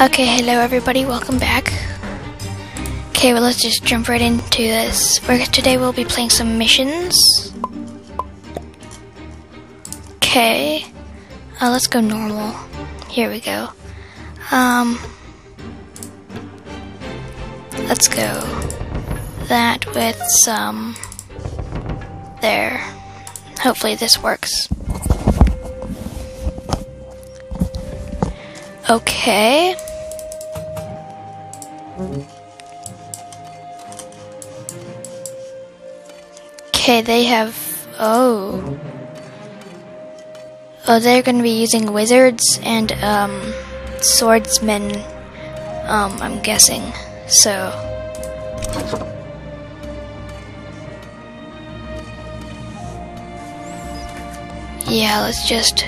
Okay, hello everybody, welcome back. Okay, well let's just jump right into this. We're, today we'll be playing some missions. Okay, uh, let's go normal. Here we go. Um, let's go that with some there. Hopefully this works. Okay. Okay, they have. Oh. Oh, they're going to be using wizards and um, swordsmen. Um, I'm guessing. So. Yeah, let's just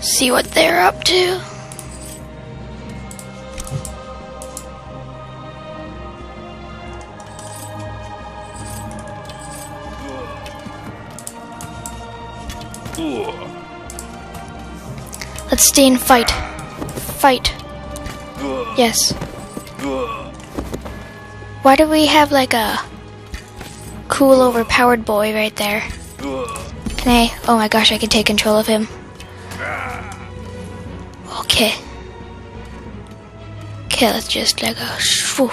see what they're up to. Let's stay and fight. Fight. Yes. Why do we have like a cool overpowered boy right there? Can I? Oh my gosh, I can take control of him. Okay. Okay, let's just like a shoo.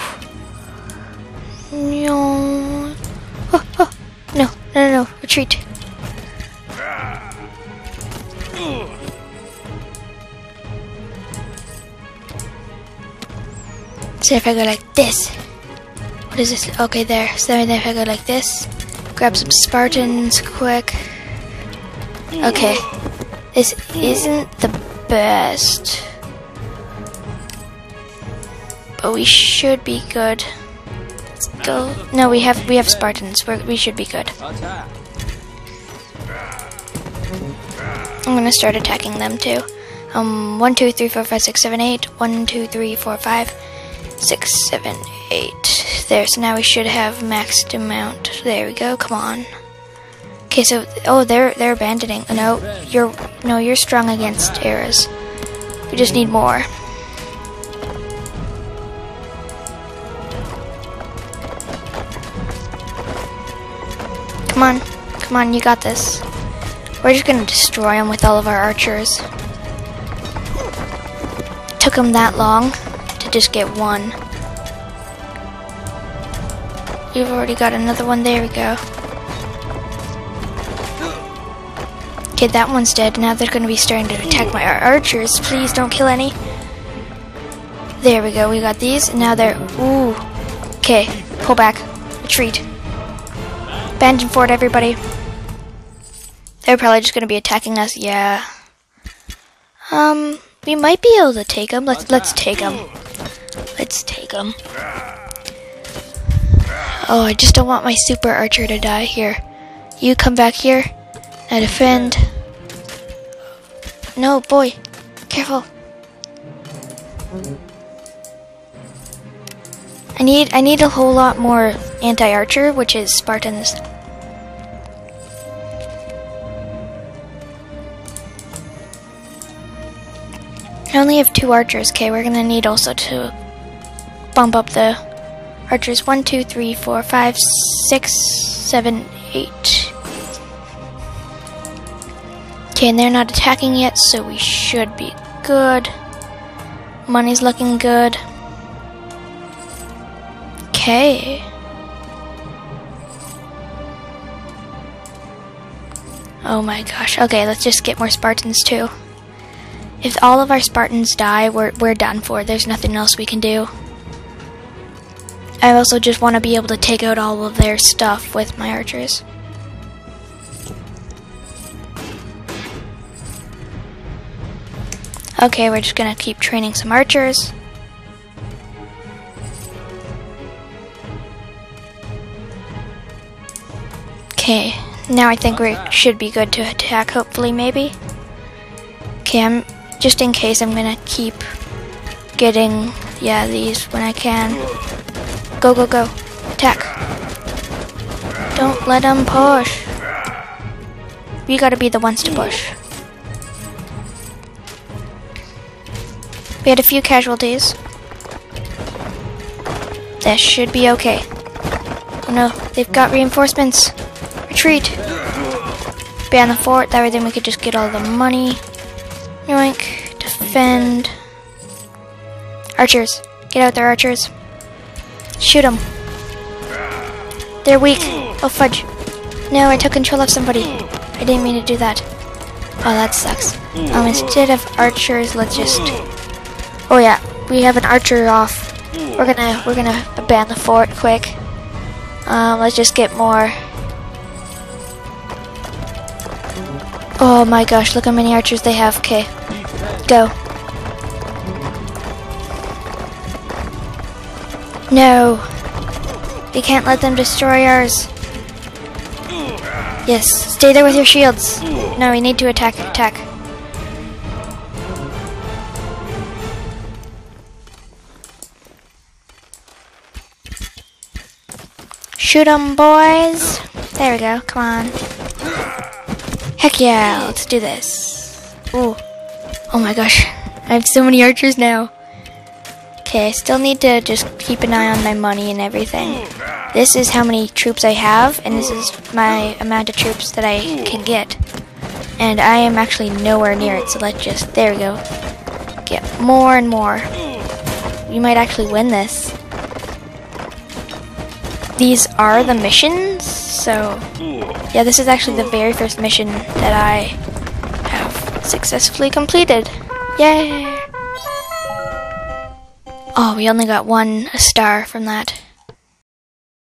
No. Oh, oh. No, no, no, no, retreat. So if I go like this, what is this? Okay, there. So then if I go like this, grab some Spartans quick. Okay, this isn't the best, but we should be good. Let's go. No, we have we have Spartans. We're, we should be good. I'm gonna start attacking them too. Um, one, two, three, four, five, six, seven, eight. One, two, three, four, five, six, seven, eight. There. So now we should have maxed amount. There we go. Come on. Okay, so oh, they're they're abandoning. Oh, no, you're no, you're strong against eras. We just need more. Come on, come on, you got this. We're just gonna destroy them with all of our archers. Took them that long to just get one. You've already got another one. There we go. Okay, that one's dead. Now they're going to be starting to attack my ar- archers. Please don't kill any. There we go. We got these. Now they're... Ooh. Okay, pull back. Retreat. Abandon fort, everybody. They're probably just going to be attacking us. Yeah. Um, we might be able to take them. Let's let's take them. Let's take them. Oh, I just don't want my super archer to die here. You come back here. Now defend. No, boy. Careful. I need I need a whole lot more anti-archer, which is Spartans. I only have two archers. Okay, we're gonna need also to bump up the archers. One, two, three, four, five, six, seven, eight. Okay, and they're not attacking yet, so we should be good. Money's looking good. Okay. Oh my gosh. Okay, let's just get more Spartans too. If all of our Spartans die, we're, we're done for. There's nothing else we can do. I also just want to be able to take out all of their stuff with my archers. Okay, we're just gonna keep training some archers. Okay, now I think we should be good to attack, hopefully, maybe. Okay, I'm just in case I'm gonna keep getting yeah these when I can. Go go go, attack! Don't let them push. We gotta be the ones to push. We had a few casualties. That should be okay. Oh no, they've got reinforcements. Retreat. Ban the fort, that way then we could just get all the money. Yoink. Defend. Archers. Get out there, archers. Shoot them. They're weak. Oh, fudge. No, I took control of somebody. I didn't mean to do that. Oh, that sucks. Um, instead of archers, let's just... Oh yeah, we have an archer off. We're gonna, we're gonna abandon the fort quick. Um, let's just get more. Oh my gosh, look how many archers they have. Okay, go. No. We can't let them destroy ours. Yes, stay there with your shields. No, we need to attack, attack. Shoot 'em, boys. There we go, come on. Heck yeah, let's do this. Ooh. Oh my gosh, I have so many archers now. Okay, I still need to just keep an eye on my money and everything. This is how many troops I have, and this is my amount of troops that I can get. And I am actually nowhere near it, so let's just, there we go. Get more and more. We might actually win this. These are the missions, so yeah, this is actually the very first mission that I have successfully completed. Yay! Oh, we only got one star from that.